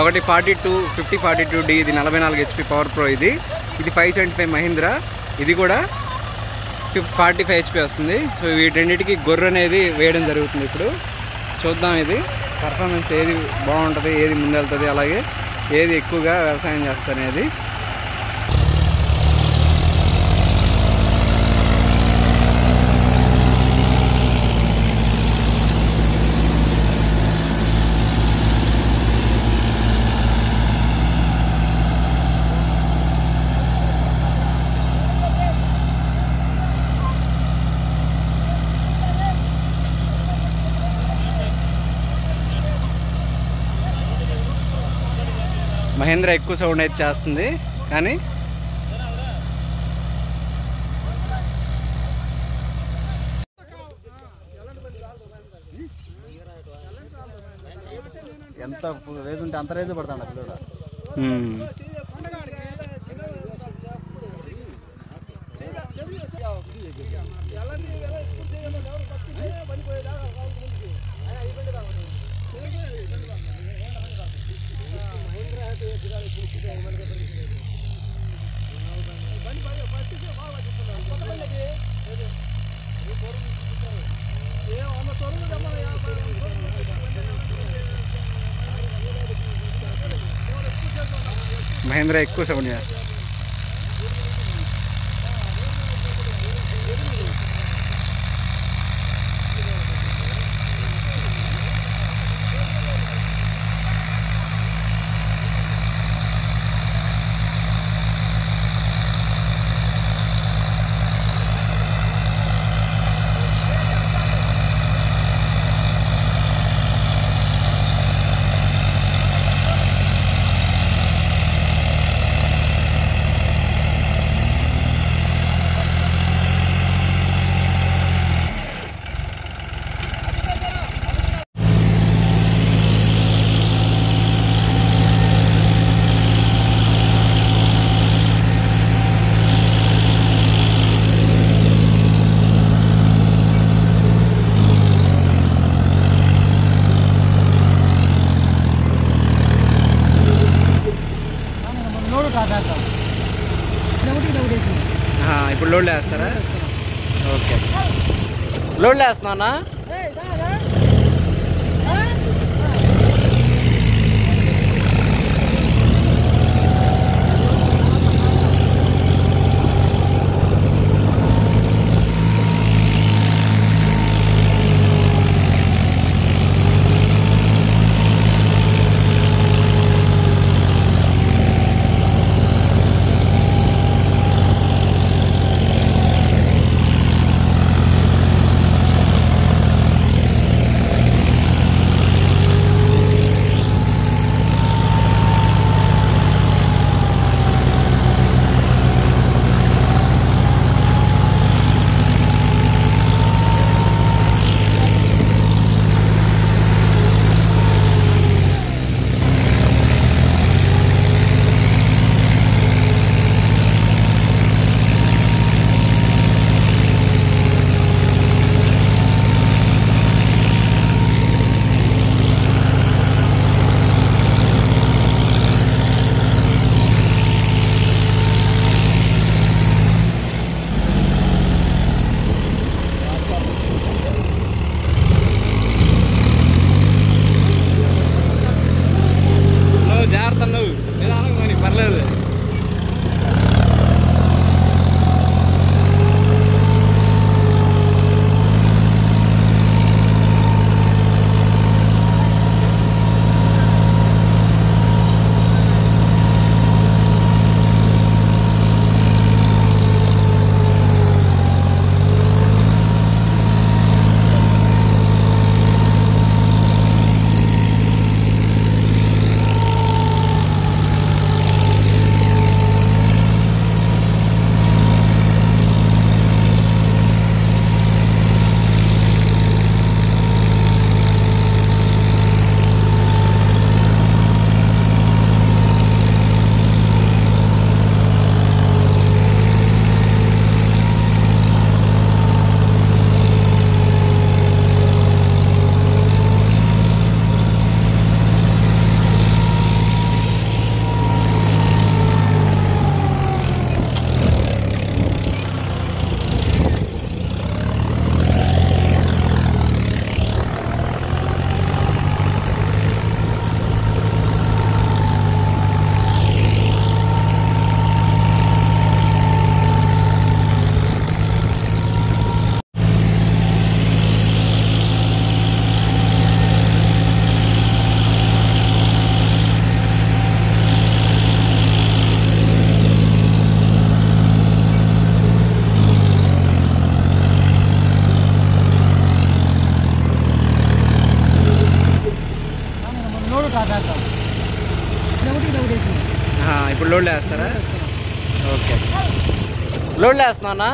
ఒకటి forty two fifty forty two D ఇది నలభై నాలుగు హెచ్పి పవర్ ప్రో ఇది. ఇది ఫైవ్ సెవెంటీ ఫైవ్ మహీంద్రా. ఇది కూడా ఫార్టీ ఫైవ్ హెచ్పి వస్తుంది. సో వీటన్నిటికీ గొర్రె అనేది వేయడం జరుగుతుంది ఇప్పుడు. చూద్దాం ఇది. పర్ఫార్మెన్స్ ఏది బాగుంటుంది ఏది ముందెళ్తుంది అలాగే ఏది ఎక్కువగా వ్యవసాయం చేస్తారనేది మహేంద్ర ఎక్కువ సౌండ్ అయితే చేస్తుంది కానీ ఎంత రేజ్ ఉంటే అంత రేజ్ పడతాడు పిల్లడు మ్మ్. మహేంద్ర ఎక్కువ సౌండ్ చేస్తుంది ఆ, ఇప్పుడు లోడ్ వేస్తారా ఓకే. లోడ్ వేస్తున్నా లోడ్లు వేస్తారా ఓకే. లోడ్లు వేస్తున్నానా